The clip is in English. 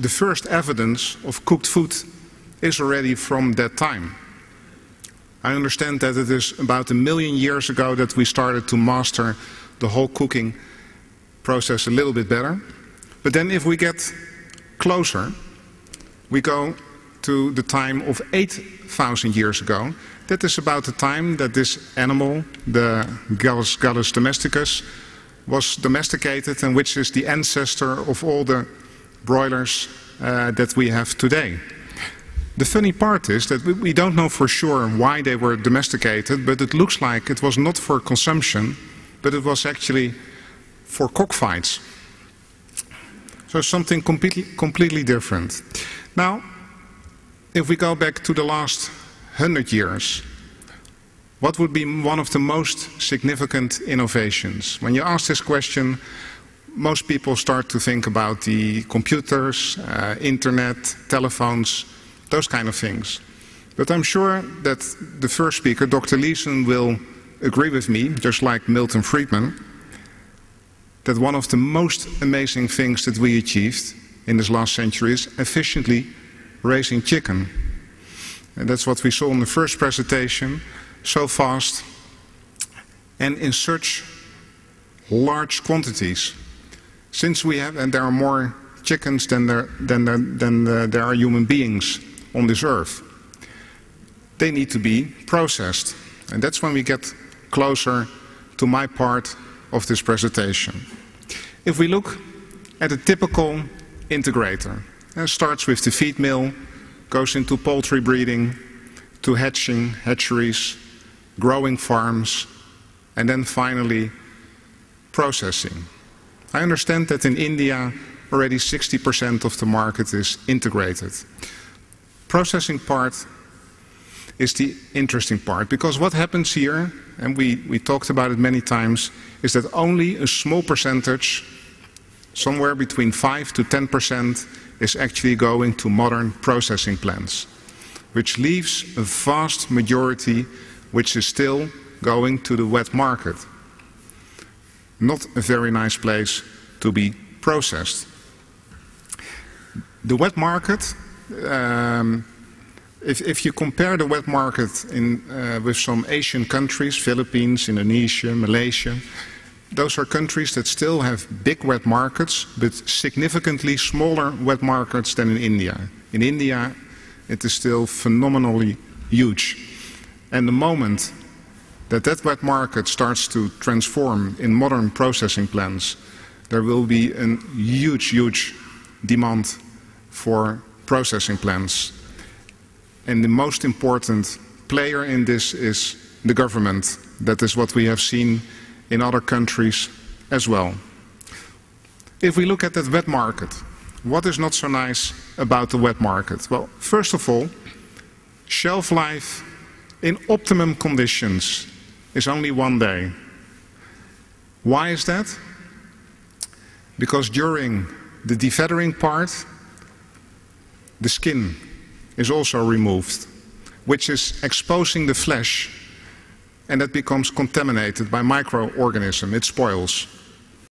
the first evidence of cooked food is already from that time. I understand that it is about a million years ago that we started to master the whole cooking process a little bit better. But then if we get closer, we go to the time of 8,000 years ago. That is about the time that this animal, the Gallus, Gallus domesticus, was domesticated and which is the ancestor of all the broilers uh, that we have today. The funny part is that we don't know for sure why they were domesticated, but it looks like it was not for consumption, but it was actually for cockfights. So something completely, completely different. Now, if we go back to the last hundred years, what would be one of the most significant innovations? When you ask this question, most people start to think about the computers, uh, internet, telephones, those kind of things. But I'm sure that the first speaker, Dr. Leeson, will agree with me, just like Milton Friedman, that one of the most amazing things that we achieved in this last century is efficiently raising chicken. And that's what we saw in the first presentation, so fast and in such large quantities. Since we have, and there are more chickens than there, than there, than uh, there are human beings on this earth. They need to be processed. And that's when we get closer to my part of this presentation. If we look at a typical integrator, it starts with the feed mill, goes into poultry breeding, to hatching, hatcheries, growing farms, and then finally processing. I understand that in India already 60% of the market is integrated processing part is the interesting part because what happens here, and we, we talked about it many times, is that only a small percentage, somewhere between 5 to 10%, is actually going to modern processing plants, which leaves a vast majority which is still going to the wet market. Not a very nice place to be processed. The wet market um, if, if, you compare the wet market in, uh, with some Asian countries, Philippines, Indonesia, Malaysia, those are countries that still have big wet markets, but significantly smaller wet markets than in India. In India, it is still phenomenally huge. And the moment that that wet market starts to transform in modern processing plants, there will be a huge, huge demand for processing plants. And the most important player in this is the government. That is what we have seen in other countries as well. If we look at that wet market, what is not so nice about the wet market? Well, first of all, shelf life in optimum conditions is only one day. Why is that? Because during the defeathering part, the skin is also removed, which is exposing the flesh and that becomes contaminated by microorganisms. It spoils.